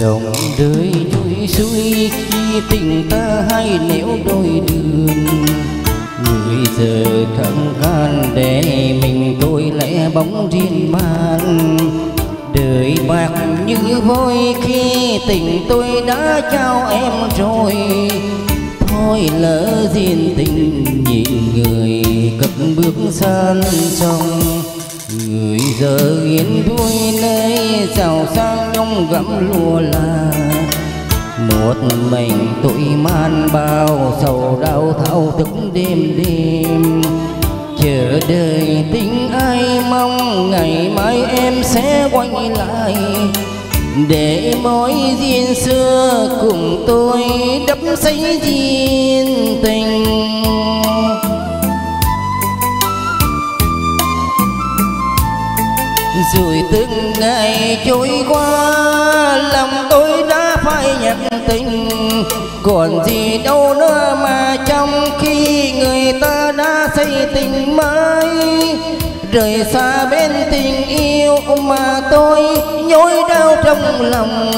dòng đời trôi xuôi khi tình ta hai nẻo đôi đường. Người giờ thầm gan để mình tôi lẽ bóng riêng man đời bạc như vôi khi tình tôi đã trao em rồi. Thôi lỡ duyên tình nhìn người cất bước san sông. Người giờ yên vui nơi giàu sang nhung gẫm lùa là. Một mình tụi man bao sầu đau thao thức đêm đêm. Chờ đợi tình ai mong, ngày mai em sẽ quay lại. Để mối duyên xưa cùng tôi đắp xây duyên tình. Rồi từng ngày trôi qua, lòng tôi đã phải nhận tình. Còn gì đâu nữa mà trong khi người ta đã xây tình mới. Rời xa bên tình yêu mà tôi nhói đau trong lòng.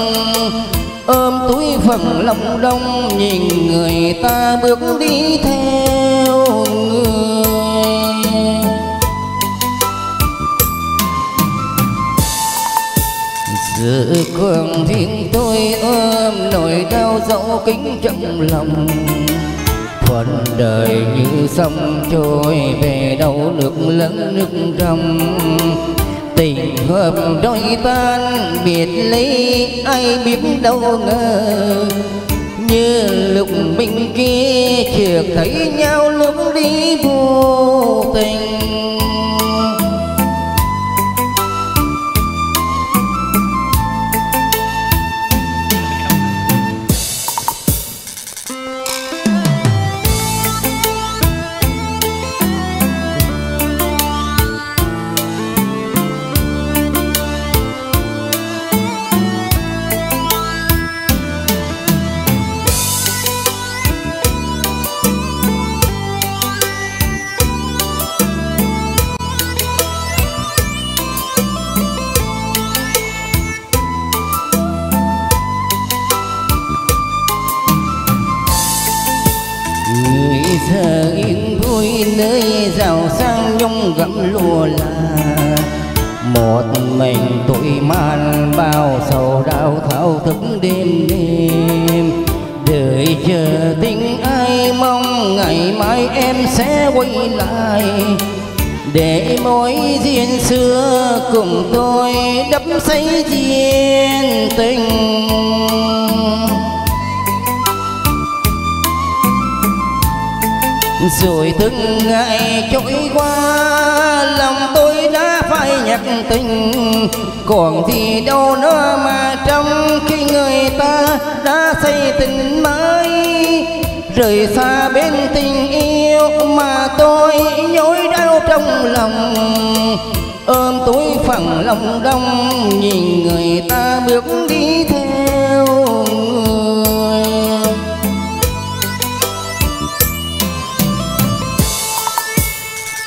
Ôm túi phần lòng đông, nhìn người ta bước đi theo. Giờ thiên tôi ôm nỗi đau dẫu kính trong lòng. Phần đời như sông trôi về đâu nước lớn nước trong tình hợp đôi tan, biệt ly, ai biết đâu ngờ. Như lúc mình kia, chưa thấy nhau lúc đi vô tình. Vui nơi giàu sang nhung gẫm lùa là. Một mình tôi man bao sầu đau thao thức đêm đêm. Đợi chờ tình ai mong ngày mai em sẽ quay lại. Để mối duyên xưa cùng tôi đắp xây duyên tình. Rồi từng ngày trôi qua, lòng tôi đã phải nhặt tình. Còn gì đâu nữa mà trong khi người ta đã xây tình mới. Rời xa bên tình yêu mà tôi nhói đau trong lòng. Ôm túi phẳng lòng đông, nhìn người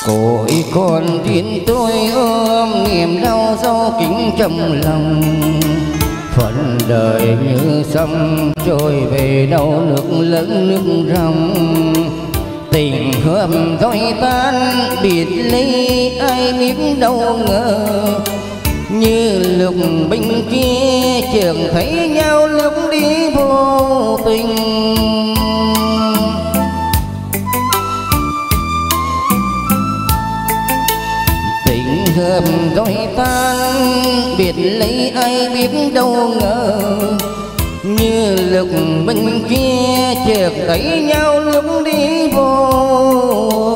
Cội con tin tôi ôm niềm đau sâu kính trong lòng. Phận đời như sông trôi về đâu nước lớn nước rồng Tình hợp dối tan, biệt ly ai biết đâu ngờ. Như lục binh kia, trường thấy nhau lúc đi vô tình. Hợp rồi tan biệt lấy ai biết đâu ngờ. Như lực bên kia, chợt thấy nhau lúc đi vô.